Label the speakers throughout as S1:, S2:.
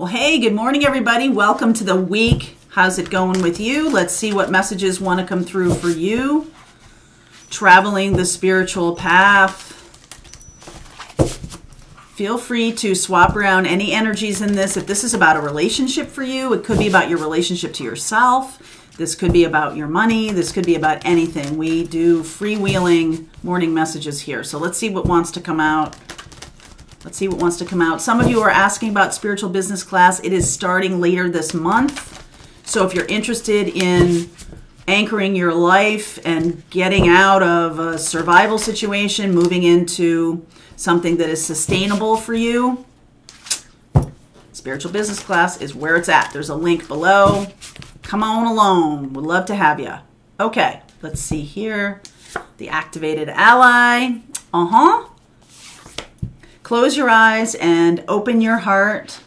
S1: Well, hey, good morning, everybody. Welcome to the week. How's it going with you? Let's see what messages want to come through for you. Traveling the spiritual path. Feel free to swap around any energies in this. If this is about a relationship for you, it could be about your relationship to yourself. This could be about your money. This could be about anything. We do freewheeling morning messages here. So let's see what wants to come out. Let's see what wants to come out. Some of you are asking about spiritual business class. It is starting later this month. So if you're interested in anchoring your life and getting out of a survival situation, moving into something that is sustainable for you, spiritual business class is where it's at. There's a link below. Come on along. Would love to have you. Okay, let's see here. The activated ally. Uh huh. Close your eyes and open your heart.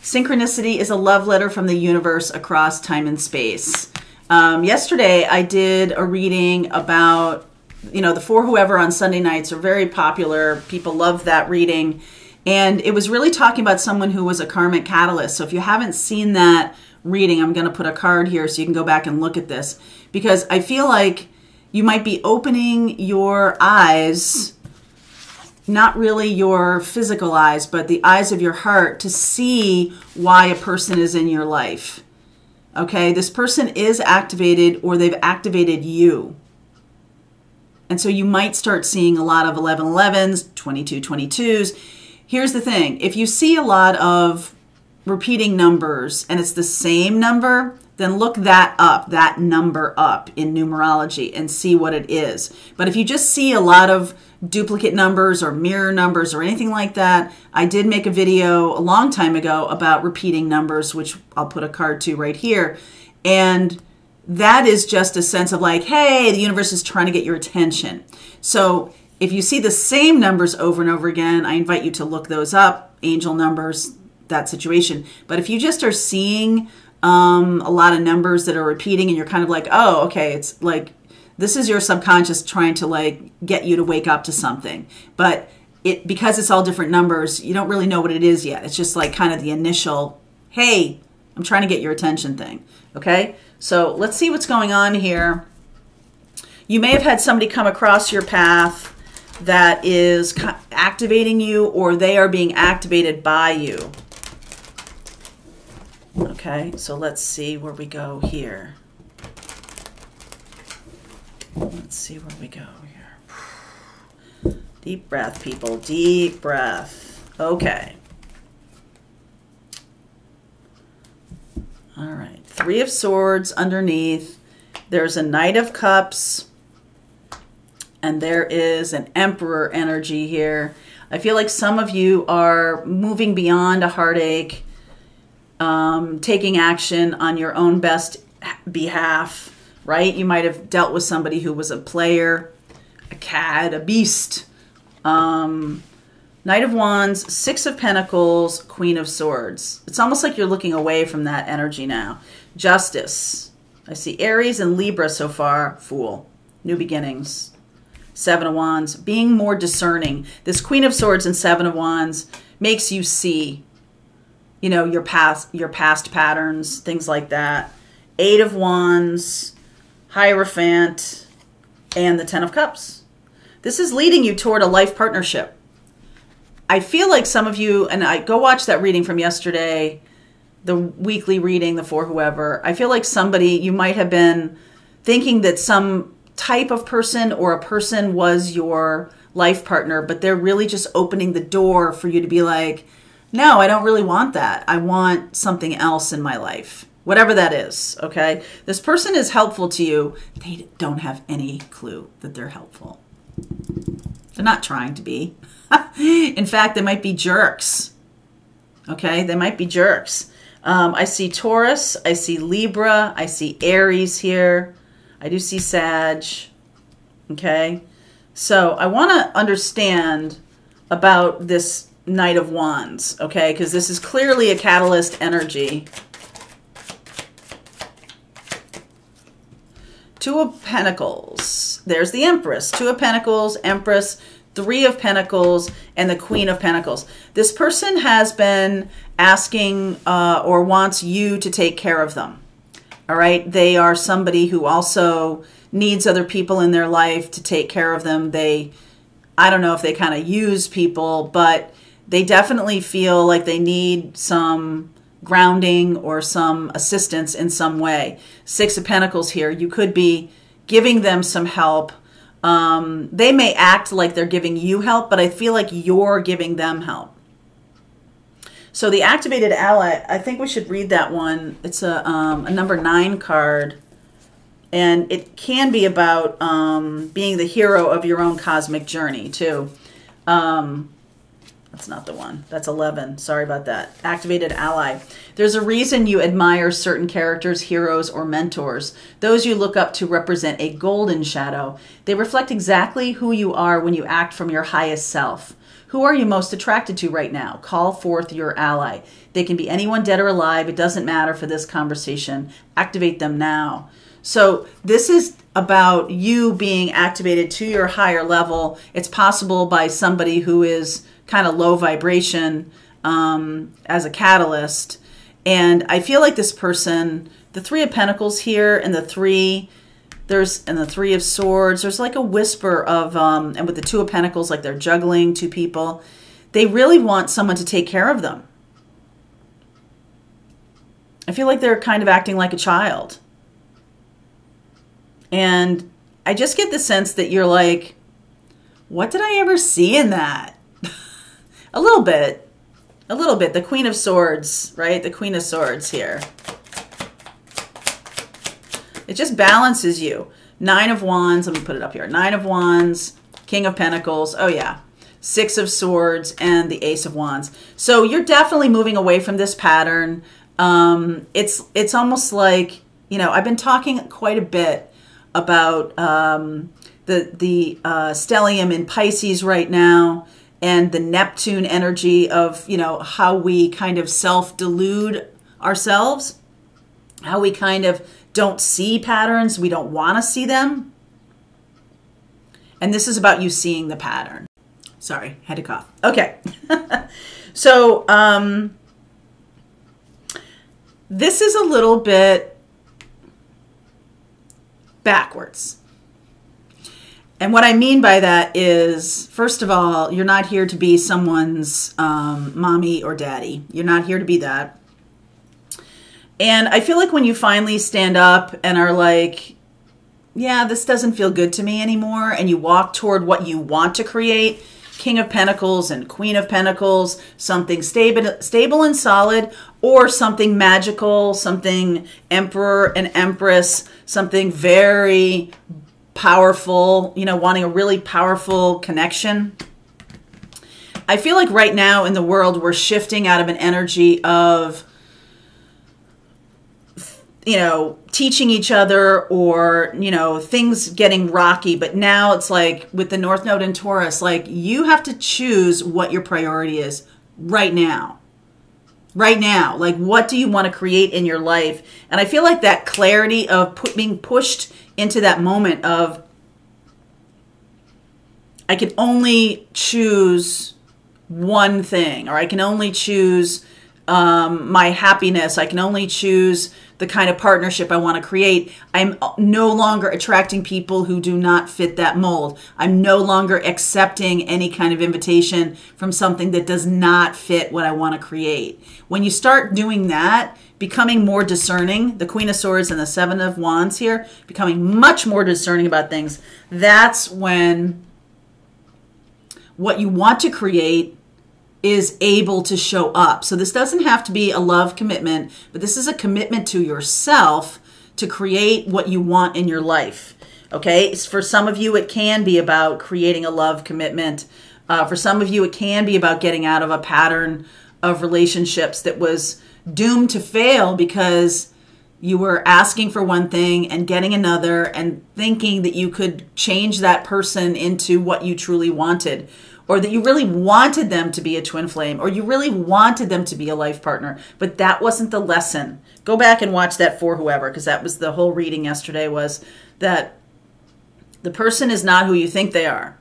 S1: Synchronicity is a love letter from the universe across time and space. Um, yesterday, I did a reading about, you know, the For Whoever on Sunday nights are very popular. People love that reading. And it was really talking about someone who was a karmic catalyst. So if you haven't seen that reading, I'm going to put a card here so you can go back and look at this. Because I feel like you might be opening your eyes not really your physical eyes, but the eyes of your heart to see why a person is in your life. Okay, this person is activated or they've activated you. And so you might start seeing a lot of 1111s, 2222s. Here's the thing if you see a lot of repeating numbers and it's the same number, then look that up, that number up in numerology and see what it is. But if you just see a lot of duplicate numbers or mirror numbers or anything like that, I did make a video a long time ago about repeating numbers, which I'll put a card to right here. And that is just a sense of like, hey, the universe is trying to get your attention. So if you see the same numbers over and over again, I invite you to look those up, angel numbers, that situation. But if you just are seeing um, a lot of numbers that are repeating and you're kind of like, oh, okay, it's like this is your subconscious trying to like get you to wake up to something. But it because it's all different numbers, you don't really know what it is yet. It's just like kind of the initial, hey, I'm trying to get your attention thing. Okay? So let's see what's going on here. You may have had somebody come across your path that is activating you or they are being activated by you. Okay, so let's see where we go here. Let's see where we go here. Deep breath, people. Deep breath. Okay. All right. Three of Swords underneath. There's a Knight of Cups. And there is an Emperor energy here. I feel like some of you are moving beyond a heartache um, taking action on your own best behalf, right? You might have dealt with somebody who was a player, a cad, a beast. Um, Knight of Wands, Six of Pentacles, Queen of Swords. It's almost like you're looking away from that energy now. Justice. I see Aries and Libra so far. Fool. New beginnings. Seven of Wands. Being more discerning. This Queen of Swords and Seven of Wands makes you see you know your past your past patterns things like that. Eight of wands hierophant and the ten of cups. This is leading you toward a life partnership. I feel like some of you and i go watch that reading from yesterday the weekly reading the for whoever. I feel like somebody you might have been thinking that some type of person or a person was your life partner but they're really just opening the door for you to be like no, I don't really want that. I want something else in my life, whatever that is. Okay. This person is helpful to you. They don't have any clue that they're helpful. They're not trying to be. in fact, they might be jerks. Okay. They might be jerks. Um, I see Taurus. I see Libra. I see Aries here. I do see Sag. Okay. So I want to understand about this Knight of Wands, okay? Because this is clearly a catalyst energy. Two of Pentacles. There's the Empress. Two of Pentacles, Empress. Three of Pentacles and the Queen of Pentacles. This person has been asking uh, or wants you to take care of them. All right. They are somebody who also needs other people in their life to take care of them. They, I don't know if they kind of use people, but they definitely feel like they need some grounding or some assistance in some way. Six of Pentacles here. You could be giving them some help. Um, they may act like they're giving you help, but I feel like you're giving them help. So the activated ally, I think we should read that one. It's a, um, a number nine card. And it can be about um, being the hero of your own cosmic journey, too. Um, that's not the one. That's 11. Sorry about that. Activated ally. There's a reason you admire certain characters, heroes, or mentors. Those you look up to represent a golden shadow. They reflect exactly who you are when you act from your highest self. Who are you most attracted to right now? Call forth your ally. They can be anyone dead or alive. It doesn't matter for this conversation. Activate them now. So, this is about you being activated to your higher level. It's possible by somebody who is kind of low vibration um, as a catalyst. And I feel like this person, the Three of Pentacles here and the Three there's and the three of swords there's like a whisper of um and with the two of pentacles like they're juggling two people they really want someone to take care of them. I feel like they're kind of acting like a child. And i just get the sense that you're like what did i ever see in that a little bit a little bit the queen of swords right the queen of swords here it just balances you. Nine of Wands, let me put it up here. Nine of Wands, King of Pentacles, oh yeah. Six of Swords, and the Ace of Wands. So you're definitely moving away from this pattern. Um, it's, it's almost like, you know, I've been talking quite a bit about um, the, the uh, stellium in Pisces right now and the Neptune energy of, you know, how we kind of self-delude ourselves, how we kind of don't see patterns, we don't want to see them. And this is about you seeing the pattern. Sorry, had to cough. Okay. so, um, this is a little bit backwards. And what I mean by that is, first of all, you're not here to be someone's um, mommy or daddy. You're not here to be that. And I feel like when you finally stand up and are like, yeah, this doesn't feel good to me anymore, and you walk toward what you want to create, King of Pentacles and Queen of Pentacles, something stable, stable and solid, or something magical, something Emperor and Empress, something very powerful, you know, wanting a really powerful connection. I feel like right now in the world, we're shifting out of an energy of you know, teaching each other or, you know, things getting rocky. But now it's like with the North Node in Taurus, like you have to choose what your priority is right now. Right now. Like, what do you want to create in your life? And I feel like that clarity of put, being pushed into that moment of, I can only choose one thing, or I can only choose um, my happiness. I can only choose the kind of partnership I want to create. I'm no longer attracting people who do not fit that mold. I'm no longer accepting any kind of invitation from something that does not fit what I want to create. When you start doing that, becoming more discerning, the Queen of Swords and the Seven of Wands here, becoming much more discerning about things, that's when what you want to create is able to show up. So this doesn't have to be a love commitment, but this is a commitment to yourself to create what you want in your life. Okay, for some of you, it can be about creating a love commitment. Uh, for some of you, it can be about getting out of a pattern of relationships that was doomed to fail because you were asking for one thing and getting another and thinking that you could change that person into what you truly wanted or that you really wanted them to be a twin flame, or you really wanted them to be a life partner, but that wasn't the lesson. Go back and watch that for whoever, because that was the whole reading yesterday was that the person is not who you think they are.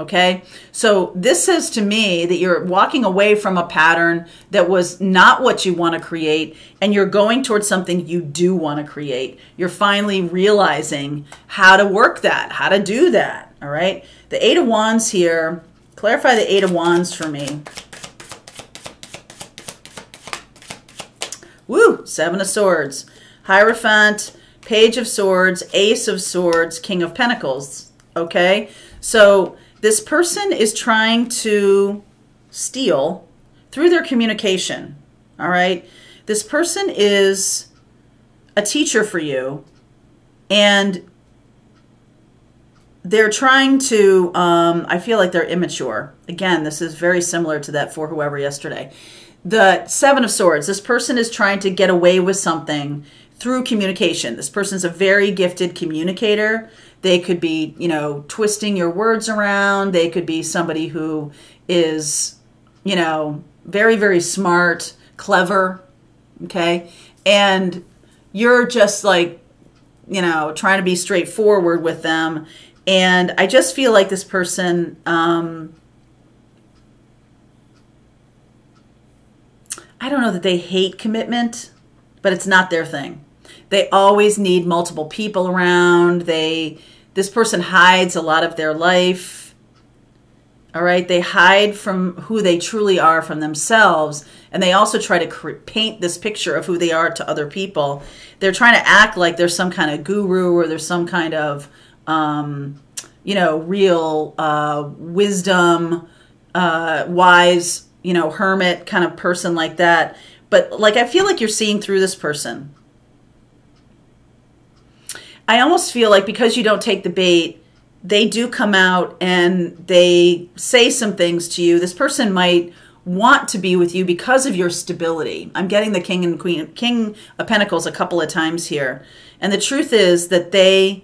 S1: Okay, so this says to me that you're walking away from a pattern that was not what you want to create, and you're going towards something you do want to create. You're finally realizing how to work that, how to do that. All right, the Eight of Wands here, clarify the Eight of Wands for me. Woo, Seven of Swords, Hierophant, Page of Swords, Ace of Swords, King of Pentacles. Okay, so this person is trying to steal through their communication. All right. This person is a teacher for you and they're trying to, um, I feel like they're immature. Again, this is very similar to that for whoever yesterday. The Seven of Swords, this person is trying to get away with something through communication. This person's a very gifted communicator. They could be, you know, twisting your words around. They could be somebody who is, you know, very, very smart, clever. Okay. And you're just like, you know, trying to be straightforward with them. And I just feel like this person, um, I don't know that they hate commitment, but it's not their thing. They always need multiple people around. They this person hides a lot of their life. All right, they hide from who they truly are from themselves, and they also try to paint this picture of who they are to other people. They're trying to act like there's some kind of guru or there's some kind of, um, you know, real uh, wisdom, uh, wise, you know, hermit kind of person like that. But like, I feel like you're seeing through this person. I almost feel like because you don't take the bait, they do come out and they say some things to you. This person might want to be with you because of your stability. I'm getting the king and queen king of pentacles a couple of times here. And the truth is that they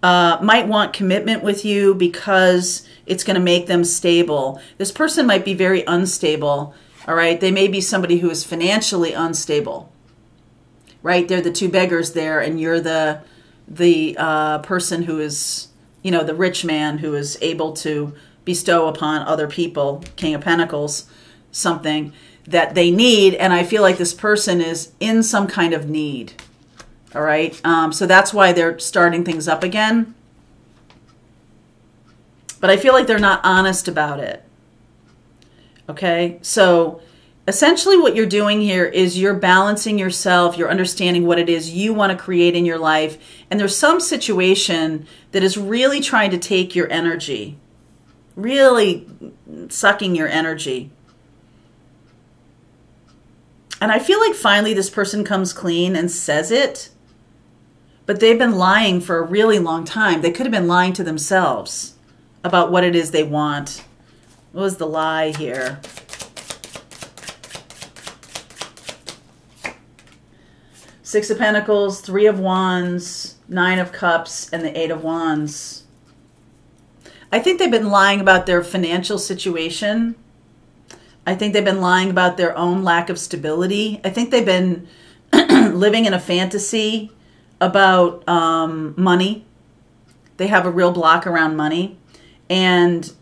S1: uh, might want commitment with you because it's going to make them stable. This person might be very unstable. All right. They may be somebody who is financially unstable. Right. They're the two beggars there, and you're the the uh, person who is, you know, the rich man who is able to bestow upon other people, King of Pentacles, something that they need. And I feel like this person is in some kind of need. All right. Um, so that's why they're starting things up again. But I feel like they're not honest about it. Okay. So essentially what you're doing here is you're balancing yourself you're understanding what it is you want to create in your life and there's some situation that is really trying to take your energy really sucking your energy. And i feel like finally this person comes clean and says it but they've been lying for a really long time. They could have been lying to themselves about what it is they want what was the lie here Six of Pentacles, Three of Wands, Nine of Cups, and the Eight of Wands. I think they've been lying about their financial situation. I think they've been lying about their own lack of stability. I think they've been living in a fantasy about um, money. They have a real block around money. And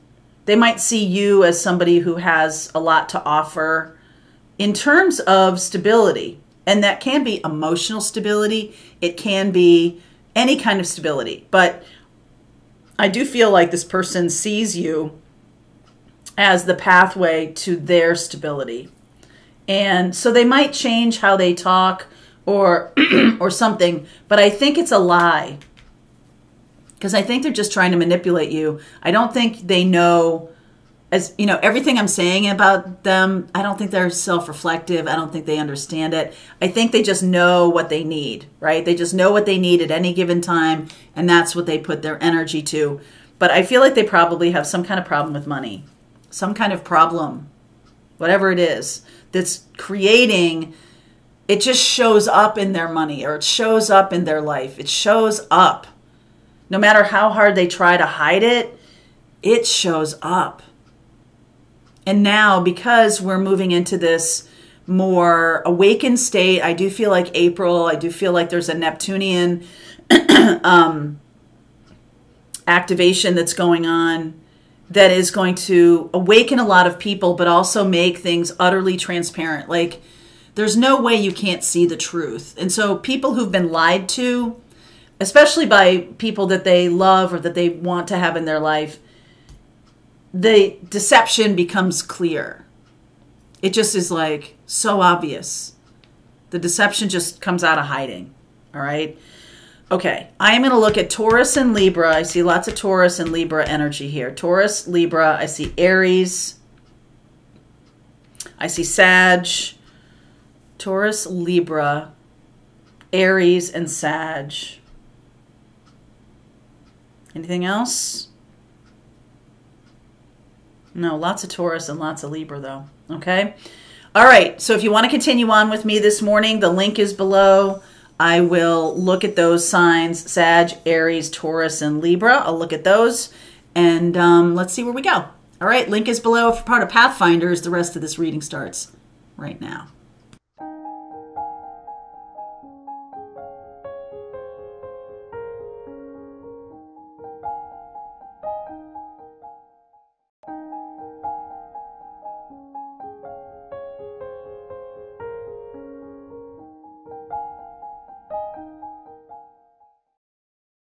S1: they might see you as somebody who has a lot to offer in terms of stability and that can be emotional stability, it can be any kind of stability. But I do feel like this person sees you as the pathway to their stability. And so they might change how they talk or or something, but I think it's a lie. Cuz I think they're just trying to manipulate you. I don't think they know as you know everything i'm saying about them i don't think they're self-reflective. I don't think they understand it. I think they just know what they need right? They just know what they need at any given time and that's what they put their energy to. But i feel like they probably have some kind of problem with money some kind of problem whatever it is that's creating it just shows up in their money or it shows up in their life. It shows up no matter how hard they try to hide it it shows up and now, because we're moving into this more awakened state, I do feel like April, I do feel like there's a Neptunian um, activation that's going on. that is going to awaken a lot of people, but also make things utterly transparent. Like, there's no way you can't see the truth. And so, people who've been lied to, especially by people that they love or that they want to have in their life, the deception becomes clear. It just is like so obvious. The deception just comes out of hiding. All right. Okay, I am going to look at Taurus and Libra. I see lots of Taurus and Libra energy here. Taurus, Libra, I see Aries. I see Sag. Taurus, Libra, Aries, and Sag. Anything else? No, lots of Taurus and lots of Libra, though. Okay. All right. So if you want to continue on with me this morning, the link is below. I will look at those signs Sag, Aries, Taurus, and Libra. I'll look at those and um, let's see where we go. All right, link is below. If you're part of Pathfinders, the rest of this reading starts right now.